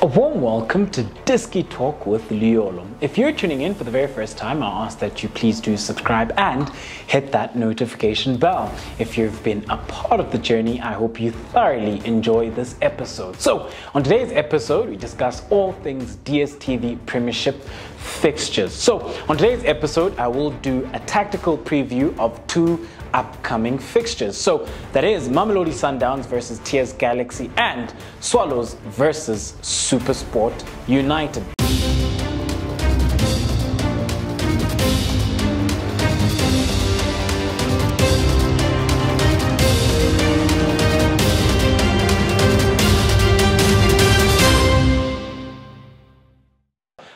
A warm welcome to Diski Talk with Luyolo. If you're tuning in for the very first time, I'll ask that you please do subscribe and hit that notification bell. If you've been a part of the journey, I hope you thoroughly enjoy this episode. So, on today's episode, we discuss all things DSTV Premiership fixtures. So, on today's episode, I will do a tactical preview of two upcoming fixtures. So that is Mamelodi Sundowns versus TS Galaxy and Swallows versus Supersport United.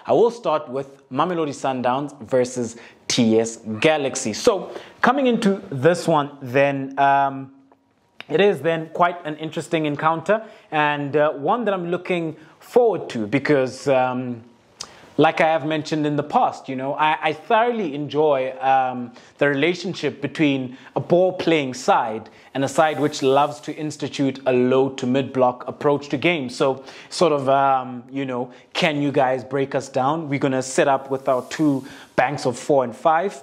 I will start with Mamelodi Sundowns versus TS Galaxy. So coming into this one, then um, it is then quite an interesting encounter and uh, one that I'm looking forward to because. Um, like I have mentioned in the past, you know, I, I thoroughly enjoy um, the relationship between a ball playing side and a side which loves to institute a low to mid block approach to games. So, sort of, um, you know, can you guys break us down? We're going to set up with our two banks of four and five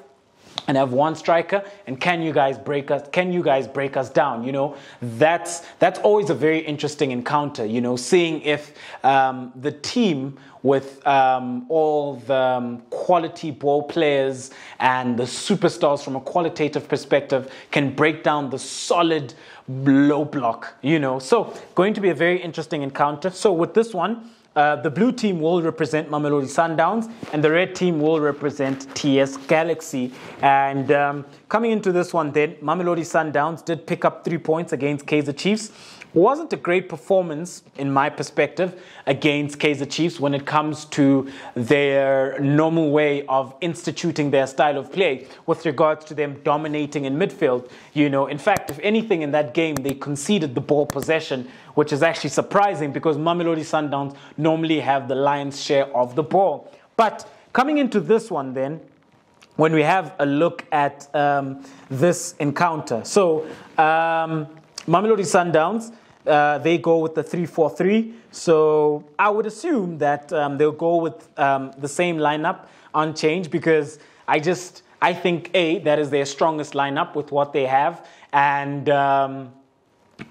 and have one striker and can you guys break us can you guys break us down you know? That's that's always a very interesting encounter you know seeing if um, the team with um, all the um, quality ball players and the superstars from a qualitative perspective can break down the solid low block you know? So going to be a very interesting encounter. So with this one uh, the blue team will represent Mamelodi Sundowns, and the red team will represent TS Galaxy. And um, coming into this one, then Mamelodi Sundowns did pick up three points against Kaizer Chiefs wasn't a great performance, in my perspective, against Kaizer Chiefs when it comes to their normal way of instituting their style of play with regards to them dominating in midfield. You know, in fact, if anything in that game, they conceded the ball possession, which is actually surprising because Mamelodi Sundowns normally have the lion's share of the ball. But coming into this one, then, when we have a look at um, this encounter. So, um, Mamelodi Sundowns, uh, they go with the 3-4-3. So I would assume that um, they'll go with um, the same lineup unchanged because I just I think a that is their strongest lineup with what they have, and um,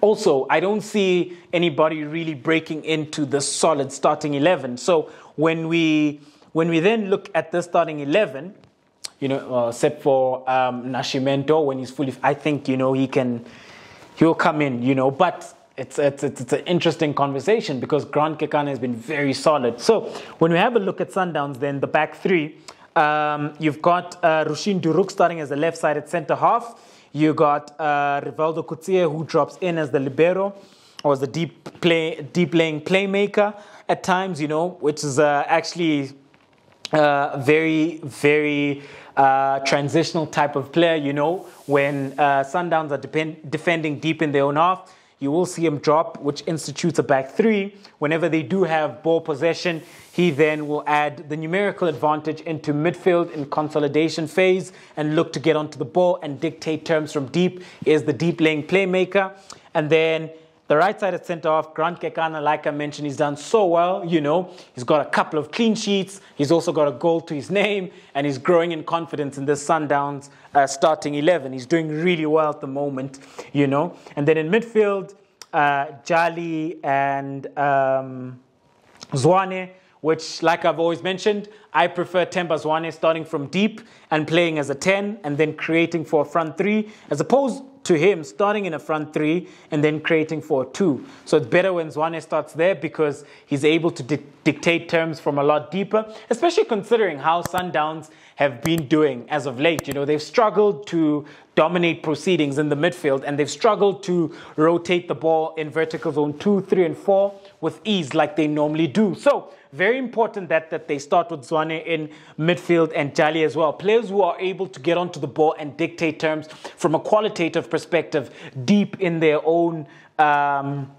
also I don't see anybody really breaking into the solid starting 11. So when we when we then look at the starting 11, you know, uh, except for um, Nascimento when he's fully, I think you know he can he'll come in, you know. But it's, it's, it's, it's, an interesting conversation because Grant Kekana has been very solid. So when we have a look at Sundowns, then the back three, um, you've got uh, Rushine De Reuck starting as the left-sided centre half. You got uh, Rivaldo Coetzee who drops in as the libero or as the deep play, deep laying playmaker at times, you know, which is uh, actually uh, very, very uh, transitional type of player, you know, when uh, Sundowns are depend- defending deep in their own half. You will see him drop, which institutes a back three. Whenever they do have ball possession, he then will add the numerical advantage into midfield in consolidation phase and look to get onto the ball and dictate terms from deep. Is the deep laying playmaker. And then the right side at centre half, Grant Kekana, like I mentioned, he's done so well. You know, he's got a couple of clean sheets. He's also got a goal to his name, and he's growing in confidence in this Sundowns uh, starting 11. He's doing really well at the moment, you know. And then in midfield, uh, Jali and um, Zwane, which, like I've always mentioned, I prefer Themba Zwane starting from deep and playing as a 10 and then creating for a front three, as opposed to him starting in a front three and then creating for two. So it's better when Zwane starts there because he's able to di- dictate terms from a lot deeper, especially considering how Sundowns have been doing as of late. You know, they've struggled to dominate proceedings in the midfield and they've struggled to rotate the ball in vertical zone two, three, and four with ease like they normally do. So very important that, that they start with Zwane in midfield and Jali as well. Players who are able to get onto the ball and dictate terms from a qualitative perspective deep in their own um,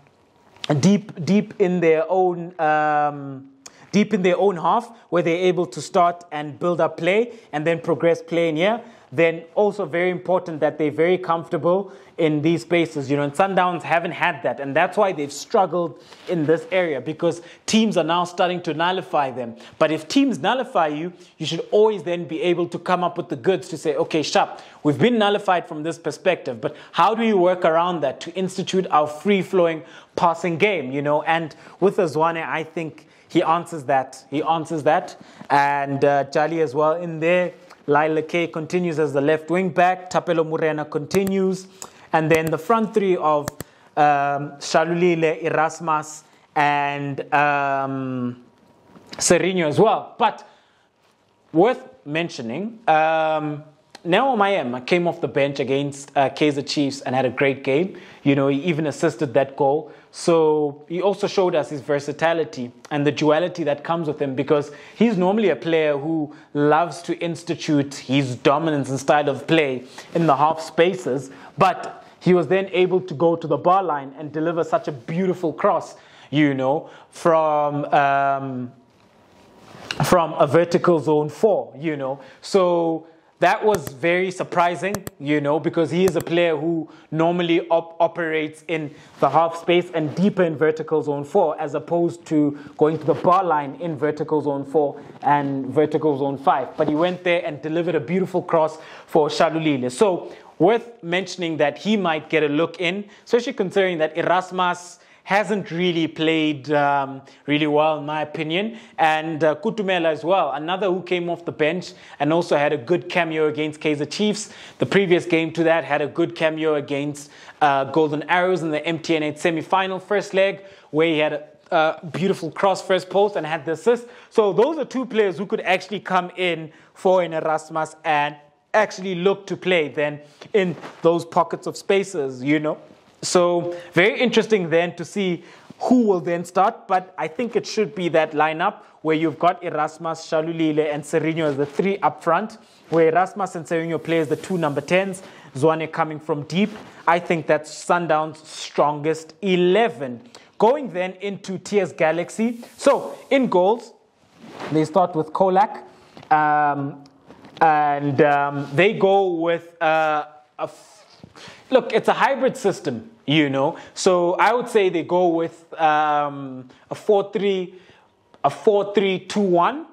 deep deep in their own um, deep in their own half where they're able to start and build up play and then progress play in here. then also very important that they're very comfortable in these spaces. You know, and Sundowns haven't had that, and that's why they've struggled in this area because teams are now starting to nullify them. But if teams nullify you, you should always then be able to come up with the goods to say, okay, sharp, we've been nullified from this perspective, but how do you work around that to institute our free flowing passing game? You know, and with Azwane, I think he answers that. He answers that. And uh, Jali as well in there. Lyle Lakay continues as the left wing back. Thapelo Morena continues. And then the front three of um, Shalulile, Erasmus, and um, Serginho as well. But worth mentioning, um, Neo Maema came off the bench against uh, Kaizer Chiefs and had a great game. You know, he even assisted that goal. So he also showed us his versatility and the duality that comes with him because he's normally a player who loves to institute his dominance and style of play in the half spaces. But he was then able to go to the bar line and deliver such a beautiful cross, you know, from. Um, from a vertical zone four, you know. So that was very surprising, you know, because he is a player who normally op- operates in the half space and deeper in vertical zone four, as opposed to going to the bar line in vertical zone four and vertical zone five. But he went there and delivered a beautiful cross for Shalulile. So, worth mentioning that he might get a look in, especially considering that Erasmus hasn't really played um, really well, in my opinion. And uh, Kutumela as well, another who came off the bench and also had a good cameo against Kaizer Chiefs. The previous game to that had a good cameo against uh, Golden Arrows in the MTN8 semi-final first leg, where he had a uh, beautiful cross first post and had the assist. So those are two players who could actually come in for an Erasmus and actually look to play then in those pockets of spaces, you know. So very interesting then to see who will then start, but I think it should be that lineup where you've got Erasmus, Shalulile, and Serginho as the three up front, where Erasmus and Serginho play as the two number 10s, Zwane coming from deep. I think that's Sundown's strongest 11. Going then into TS Galaxy. So in goals, they start with Kolak, um, and um, they go with uh, a Look, it's a hybrid system, you know. So I would say they go with um, a 4 3, a 4 3 2 1.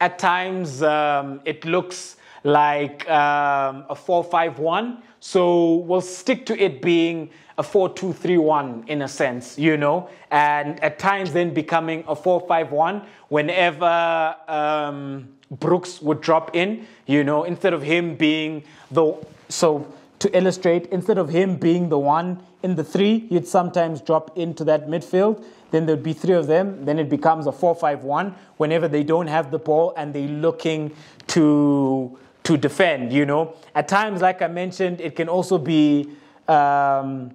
At times um, it looks like um, a 4 5 1. So we'll stick to it being a 4 2 3 1 in a sense, you know. And at times then becoming a 4 5 1 whenever um, Brooks would drop in, you know, instead of him being the. So to illustrate, instead of him being the one in the three, you'd sometimes drop into that midfield. Then there'd be three of them. Then it becomes a 4 5 1 whenever they don't have the ball and they're looking to, to defend, you know. At times, like I mentioned, it can also be um,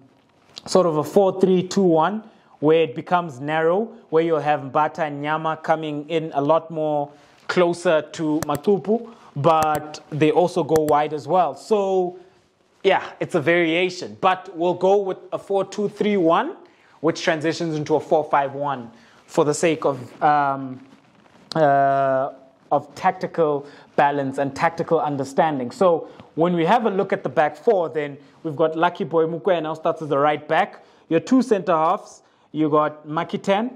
sort of a 4 3 2 1 where it becomes narrow, where you'll have Bata and Nyama coming in a lot more closer to Matupu, but they also go wide as well. So yeah, it's a variation, but we'll go with a 4 2 3 1, which transitions into a 4 5 1 for the sake of, um, uh, of tactical balance and tactical understanding. So when we have a look at the back four, then we've got Lucky Boy Mukwe now starts as the right back. Your two center halves, you've got Makitan,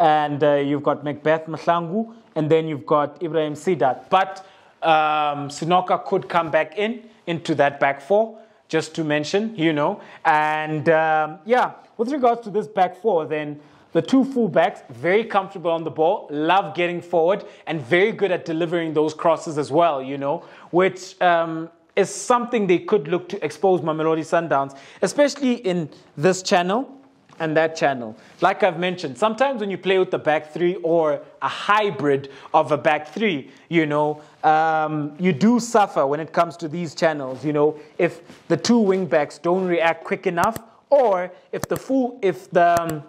and uh, you've got Macbeth Mahlangu, and then you've got Ebrahim Seedat. But um, Sanoka could come back in into that back four, just to mention, you know. And um, yeah, with regards to this back four, then the two fullbacks, very comfortable on the ball, love getting forward, and very good at delivering those crosses as well, you know, which um, is something they could look to expose Mamelodi Sundowns, especially in this channel and that channel. Like I've mentioned, sometimes when you play with the back three or a hybrid of a back three, you know, um, you do suffer when it comes to these channels. You know, if the two wing backs don't react quick enough, or if the full, if the um,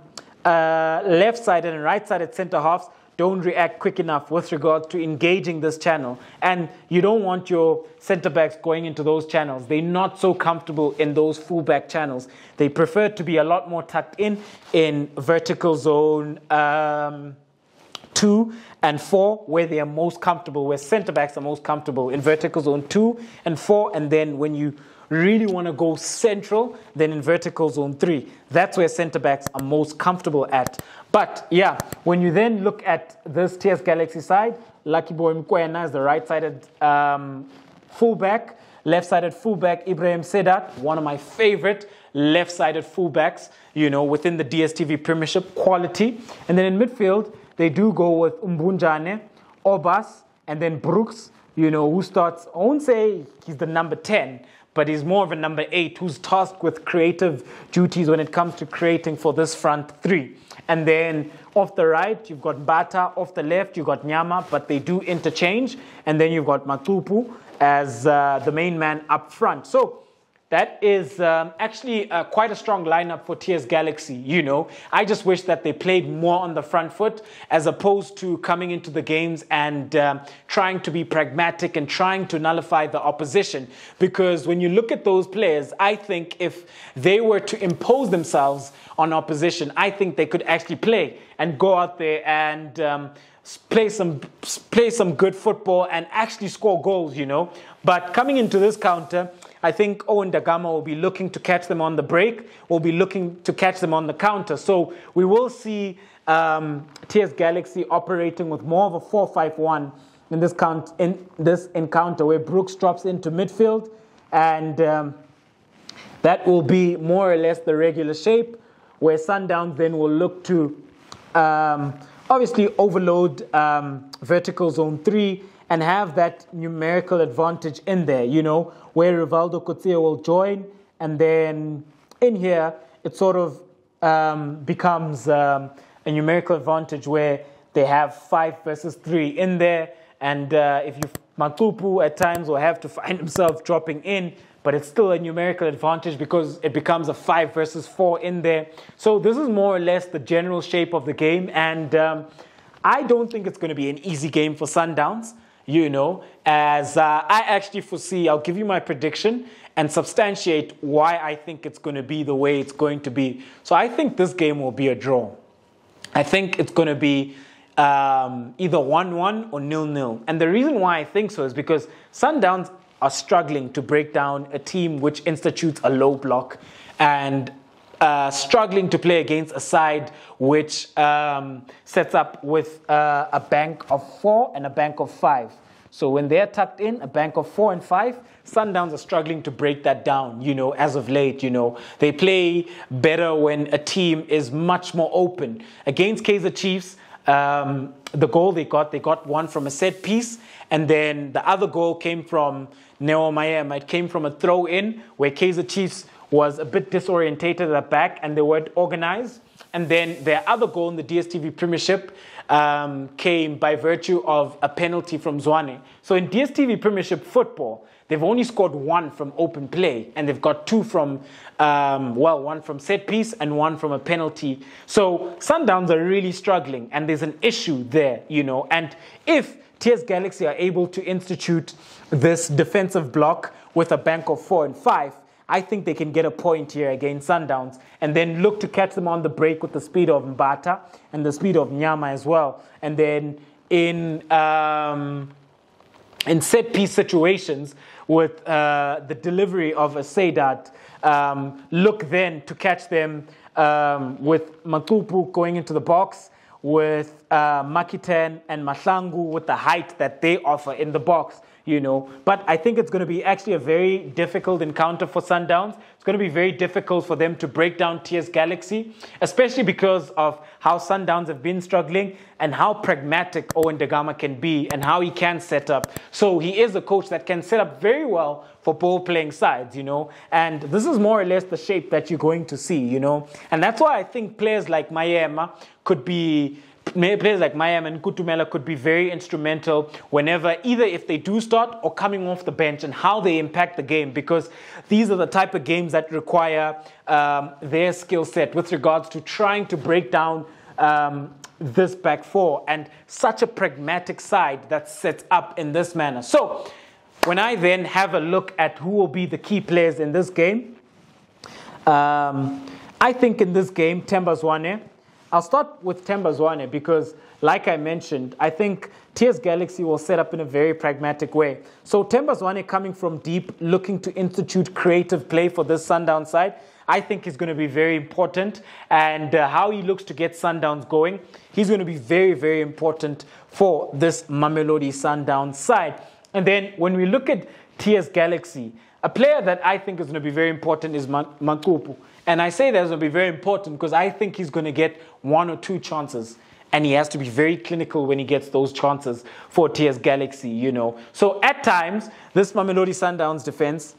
uh, left-sided and right-sided centre halves don't react quick enough with regard to engaging this channel. And you don't want your center backs going into those channels. They're not so comfortable in those fullback channels. They prefer to be a lot more tucked in in vertical zone um, two and four, where they are most comfortable, where centre backs are most comfortable in vertical zone two and four, and then when you really want to go central, then in vertical zone three. That's where centre backs are most comfortable at. But yeah, when you then look at this TS Galaxy side, Lucky Boy Mokoena is the right sided um, fullback. Left sided fullback, Ebrahim Seedat, one of my favorite left sided fullbacks, you know, within the DSTV Premiership quality. And then in midfield, they do go with Umbunjane, Obas, and then Brooks, you know, who starts, I won't say he's the number 10, but he's more of a number eight who's tasked with creative duties when it comes to creating for this front three. And then off the right, you've got Bata. Off the left, you've got Nyama, but they do interchange. And then you've got Matupu as uh, the main man up front. So that is um, actually uh, quite a strong lineup for TS Galaxy. You know, I just wish that they played more on the front foot as opposed to coming into the games and um, trying to be pragmatic and trying to nullify the opposition. Because when you look at those players, I think if they were to impose themselves on opposition, I think they could actually play and go out there and. Um, play some play some good football and actually score goals you know but coming into this counter I think Owen Da Gama will be looking to catch them on the break, will be looking to catch them on the counter. So we will see um, TS Galaxy operating with more of a 4 5 1 in this, count, in this encounter where Brooks drops into midfield. And um, that will be more or less the regular shape, where Sundowns then will look to um, obviously overload um, vertical zone 3 and have that numerical advantage in there, you know, where Rivaldo Coetzee will join, and then in here it sort of um, becomes um, a numerical advantage where they have five versus three in there, and uh, if you Matupu at times will have to find himself dropping in, but it's still a numerical advantage because it becomes a five versus four in there. So this is more or less the general shape of the game, and um, I don't think it's going to be an easy game for Sundowns you know, as uh, I actually foresee, I'll give you my prediction and substantiate why I think it's going to be the way it's going to be. So I think this game will be a draw. I think it's going to be um, either 1 1 or nil nil. And the reason why I think so is because Sundowns are struggling to break down a team which institutes a low block and uh, struggling to play against a side which um, sets up with uh, a bank of four and a bank of five. So when they're tucked in, a bank of four and five, Sundowns are struggling to break that down, you know, as of late, you know. They play better when a team is much more open. Against Kaizer Chiefs, um, the goal they got, they got one from a set piece, and then the other goal came from Neo Maema. It came from a throw in where Kaizer Chiefs was a bit disorientated at the back and they weren't organized. And then their other goal in the DSTV Premiership um, came by virtue of a penalty from Zwane. So in DSTV Premiership football, they've only scored one from open play, and they've got two from, um, well, one from set piece and one from a penalty. So Sundowns are really struggling, and there's an issue there, you know. And if TS Galaxy are able to institute this defensive block with a bank of four and five, I think they can get a point here against Sundowns and then look to catch them on the break with the speed of Mbata and the speed of Nyama as well. And then in um, in set piece situations with uh, the delivery of a Seedat, um, look then to catch them um, with Matupu going into the box, with uh, Makiten and Mahlangu with the height that they offer in the box you know. But I think it's going to be actually a very difficult encounter for Sundowns. It's going to be very difficult for them to break down TS Galaxy, especially because of how Sundowns have been struggling and how pragmatic Owen Da Gama can be and how he can set up. So he is a coach that can set up very well for ball playing sides, you know. And this is more or less the shape that you're going to see, you know. And that's why I think players like Maema could be players like Maema and Kutumela could be very instrumental whenever, either if they do start or coming off the bench and how they impact the game because these are the type of games that require um, their skill set with regards to trying to break down um, this back four and such a pragmatic side that's set up in this manner. So, when I then have a look at who will be the key players in this game, um, I think in this game, Themba Zwane I'll start with Themba Zwane because, like I mentioned, I think TS Galaxy will set up in a very pragmatic way. So Themba Zwane coming from deep, looking to institute creative play for this Sundown side. I think is going to be very important. And uh, how he looks to get Sundowns going, he's going to be very, very important for this Mamelodi Sundown side. And then when we look at TS Galaxy, a player that I think is going to be very important is Mancupu. And I say going to be very important because I think he's going to get one or two chances. And he has to be very clinical when he gets those chances for TS Galaxy, you know. So at times, this Mamelodi Sundowns defense,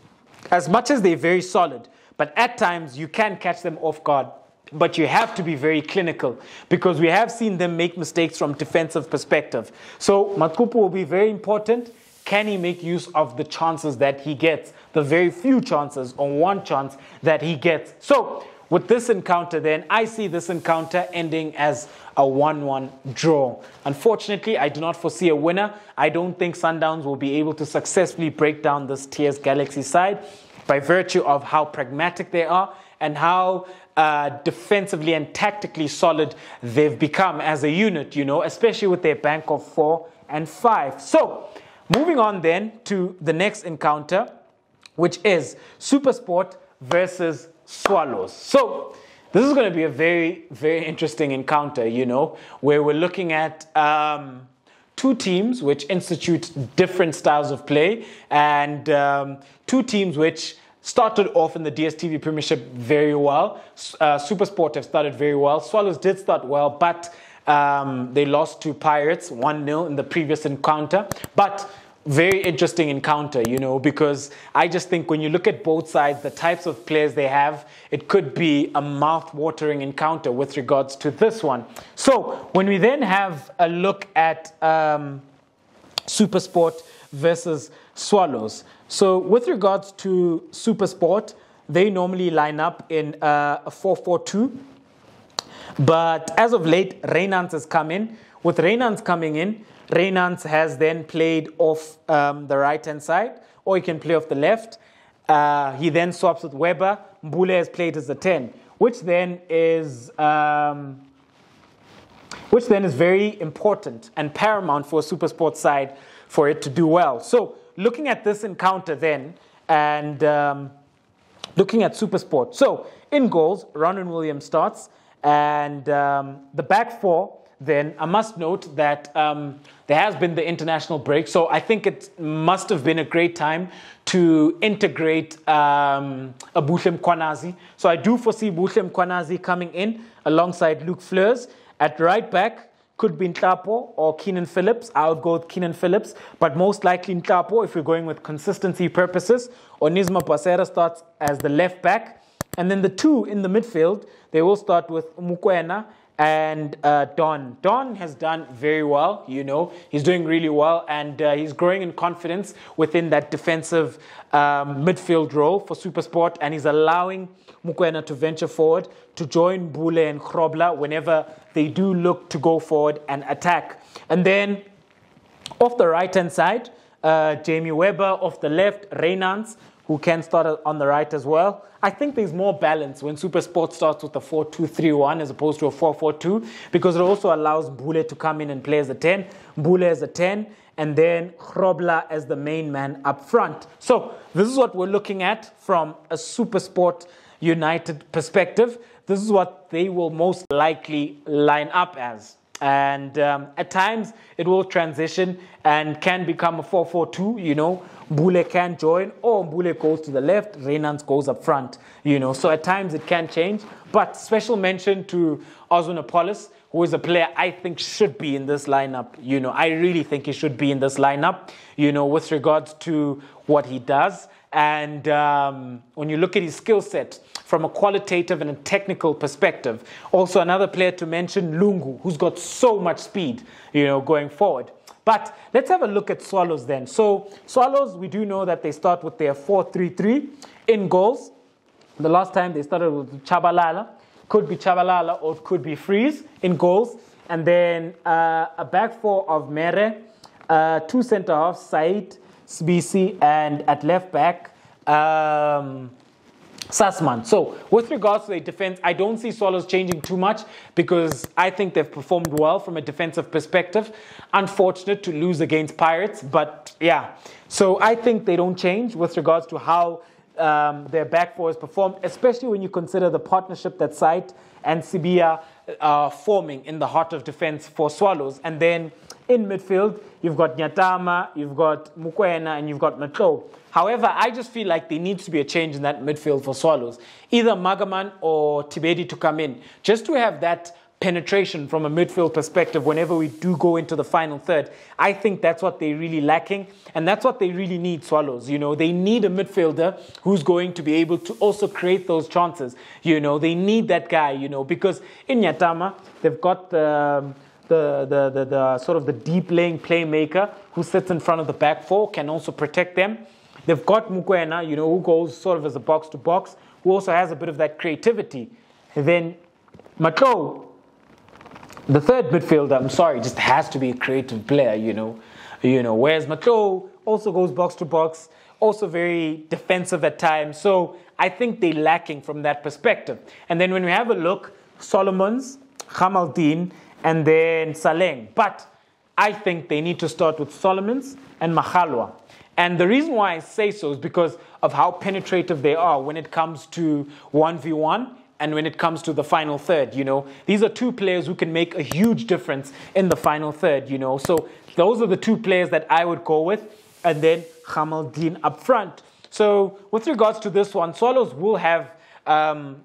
as much as they're very solid, but at times you can catch them off guard. But you have to be very clinical because we have seen them make mistakes from defensive perspective. So Mancupu will be very important. Can he make use of the chances that he gets? The very few chances or one chance that he gets. So, with this encounter, then, I see this encounter ending as a 1 1 draw. Unfortunately, I do not foresee a winner. I don't think Sundowns will be able to successfully break down this TS Galaxy side by virtue of how pragmatic they are and how uh, defensively and tactically solid they've become as a unit, you know, especially with their bank of four and five. So, Moving on then to the next encounter, which is Supersport versus Swallows. So this is going to be a very, very interesting encounter, you know, where we're looking at um, two teams which institute different styles of play and um, two teams which started off in the DSTV Premiership very well. Uh, Supersport have started very well. Swallows did start well, but um, they lost to Pirates 1 0 in the previous encounter. But very interesting encounter, you know, because I just think when you look at both sides, the types of players they have, it could be a mouth-watering encounter with regards to this one. So when we then have a look at um, Supersport versus Swallows. So with regards to Supersport, they normally line up in uh, a 4-4-2. But as of late, Reynans has come in. With Reynans coming in, Reynans has then played off um, the right hand side, or he can play off the left. Uh, he then swaps with Webber. Mbule has played as a 10, which then is. Um, which then is very important and paramount for a super sports side for it to do well. So, looking at this encounter then, and um, looking at super sport. So, in goals, Ronwen Williams starts, and um, the back four then I must note that um, there has been the international break, so I think it must have been a great time to integrate um, a Buhle Mkhwanazi. So I do foresee Buhle Mkhwanazi coming in alongside Luke Fleurs at right back. Could be Nhlapo or Keenan Phillips. I would go with Keenan Phillips, but most likely Nhlapo if we're going with consistency purposes. Or Onismor Bhasera starts as the left back. And then the two in the midfield, they will start with Mokoena and uh, Donn. Donn has done very well, you know, he's doing really well, and uh, he's growing in confidence within that defensive um, midfield role for Supersport, and he's allowing Mokoena to venture forward to join Mbule and Grobler whenever they do look to go forward and attack. And then off the right hand side, uh, Jamie Webber, off the left, Reynans, who can start on the right as well. I think there's more balance when Super Sport starts with a 4 2 3 1 as opposed to a 4 4 2 because it also allows Mbule to come in and play as a 10, Mbule as a 10, and then Grobler as the main man up front. So, this is what we're looking at from a Super Sport United perspective. This is what they will most likely line up as. And um, at times it will transition and can become a 4 4 2, you know, Mbule can join, or Mbule goes to the left, Reynans goes up front. You know, so at times it can change. But special mention to Oswin Appollis, who is a player I think should be in this lineup. You know, I really think he should be in this lineup. You know, with regards to what he does, and um, when you look at his skill set from a qualitative and a technical perspective, also another player to mention, Lungu, who's got so much speed. You know, going forward. But let's have a look at Swallows then. So, Swallows, we do know that they start with their 4 3 3 in goals. The last time they started with Chabalala, could be Chabalala or it could be Vries in goals. And then uh, a back four of Mere, uh, two centre halves, Said, Sbisi, and at left back, um, Sassman. So, with regards to the defense, I don't see Swallows changing too much because I think they've performed well from a defensive perspective. Unfortunate to lose against Pirates, but yeah. So, I think they don't change with regards to how um, their back four has performed, especially when you consider the partnership that Site and Sibia are forming in the heart of defense for Swallows. And then in midfield, you've got Nyatama, you've got Mokoena, and you've got Matlo. However, I just feel like there needs to be a change in that midfield for Swallows. Either Magaman or Tibedi to come in, just to have that penetration from a midfield perspective whenever we do go into the final third. I think that's what they're really lacking, and that's what they really need, Swallows. You know, they need a midfielder who's going to be able to also create those chances. You know, they need that guy, you know, because in Nyatama, they've got the. Um, the, the, the, the, sort of the deep laying playmaker who sits in front of the back four can also protect them. They've got Mokoena, you know, who goes sort of as a box to box, who also has a bit of that creativity. And then Matlo, the third midfielder, I'm sorry, just has to be a creative player, you know. You know, whereas Matlo also goes box to box, also very defensive at times. So I think they're lacking from that perspective. And then when we have a look, Solomons, Gamildien, and then Saleng. But I think they need to start with Solomons and Magaloa. And the reason why I say so is because of how penetrative they are when it comes to 1v1 and when it comes to the final third, you know. These are two players who can make a huge difference in the final third, you know. So those are the two players that I would go with. And then Gamildien up front. So with regards to this one, Swallows will have um,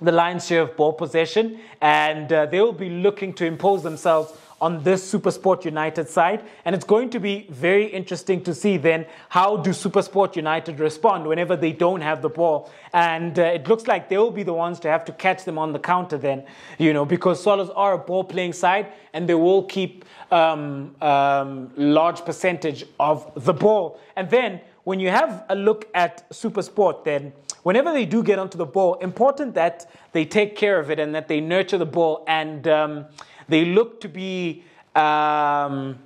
the lion's share of ball possession, and uh, they will be looking to impose themselves on this Supersport United side. And it's going to be very interesting to see then how do Supersport United respond whenever they don't have the ball. And uh, it looks like they will be the ones to have to catch them on the counter then, you know, because Swallows are a ball playing side and they will keep um, um, large percentage of the ball. And then when you have a look at Supersport, then whenever they do get onto the ball, important that they take care of it and that they nurture the ball and um, they look to be um,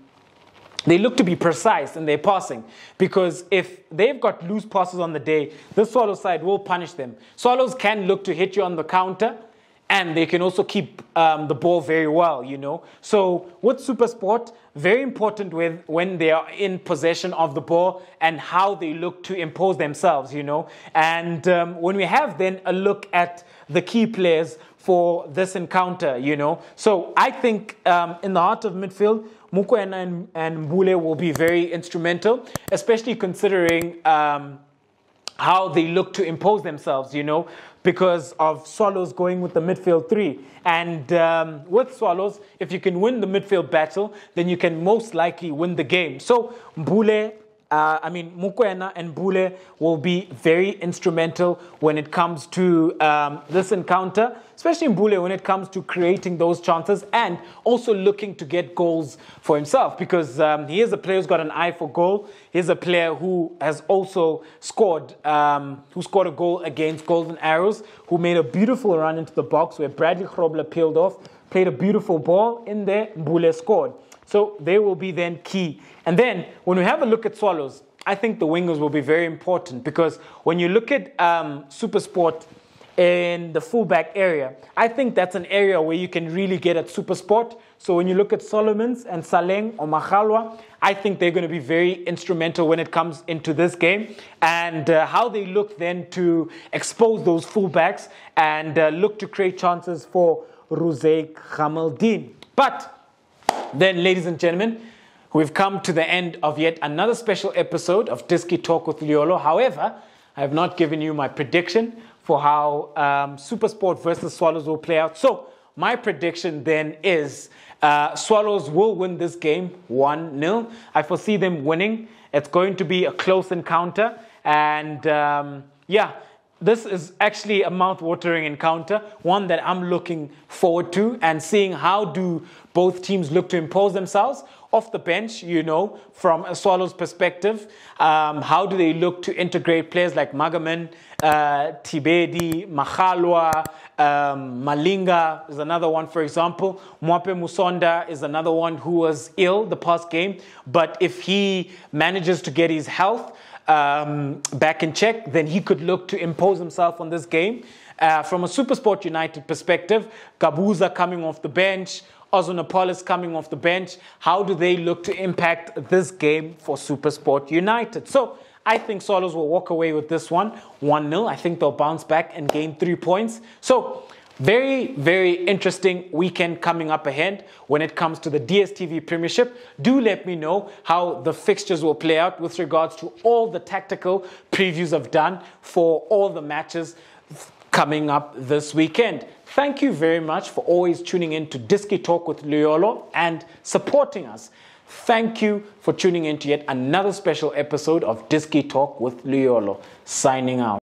they look to be precise in their passing because if they've got loose passes on the day, the Swallow side will punish them. Swallows can look to hit you on the counter and they can also keep um, the ball very well, you know. So with Super Sport, very important with when they are in possession of the ball and how they look to impose themselves, you know. And um, when we have then a look at the key players, for this encounter, you know. So I think um, in the heart of midfield, Mokoena and, and Mbule will be very instrumental, especially considering um, how they look to impose themselves, you know, because of Swallows going with the midfield three. And um, with Swallows, if you can win the midfield battle, then you can most likely win the game. So Mbule uh, I mean, Mokoena and Mbule will be very instrumental when it comes to um, this encounter, especially in Mbule when it comes to creating those chances and also looking to get goals for himself because um, he is a player who's got an eye for goal. He's a player who has also scored, um, who scored a goal against Golden Arrows, who made a beautiful run into the box where Bradley Grobler peeled off, played a beautiful ball in there, Mbule scored. So they will be then key. And then when we have a look at Swallows, I think the wingers will be very important because when you look at um, Super Sport in the fullback area, I think that's an area where you can really get at Super Sport. So when you look at Solomons and Saleng or Magaloa, I think they're going to be very instrumental when it comes into this game and uh, how they look then to expose those fullbacks and uh, look to create chances for Ruzaigh Gamildien. But then, ladies and gentlemen, we've come to the end of yet another special episode of Diski Talk with Luyolo. However, I have not given you my prediction for how um, Supersport versus Swallows will play out. So, my prediction then is uh, Swallows will win this game 1 0. I foresee them winning. It's going to be a close encounter. And um, yeah, this is actually a mouth-watering encounter, one that I'm looking forward to and seeing how do both teams look to impose themselves off the bench, you know, from a Swallows perspective. Um, how do they look to integrate players like Magaman, uh, Tibedi, Magaloa, Um, Malinga is another one, for example. Mwape Musonda is another one who was ill the past game. But if he manages to get his health um, back in check, then he could look to impose himself on this game. Uh, from a Supersport United perspective, Gabuza coming off the bench, Oswin Appollis coming off the bench. How do they look to impact this game for Supersport United? So I think Swallows will walk away with this one 1 0. I think they'll bounce back and gain three points. So very, very interesting weekend coming up ahead when it comes to the DSTV Premiership. Do let me know how the fixtures will play out with regards to all the tactical previews I've done for all the matches coming up this weekend. Thank you very much for always tuning in to Diski Talk with Luyolo and supporting us. Thank you for tuning in to yet another special episode of Diski Talk with Luyolo. Signing out.